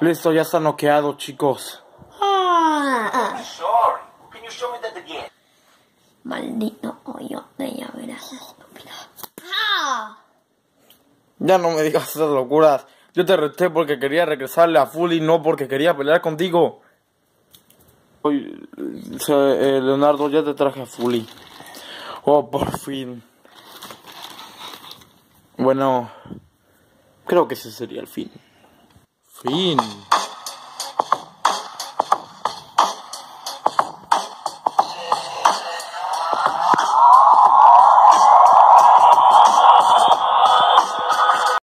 Listo, ya está noqueado, chicos. Maldito hoyo de llaveras. Ya no me digas esas locuras. Yo te reté porque quería regresarle a Fully, no porque quería pelear contigo. Se- eh, Leonardo, ya te traje a Fully. Oh, por fin. Bueno, creo que ese sería el fin. Fin.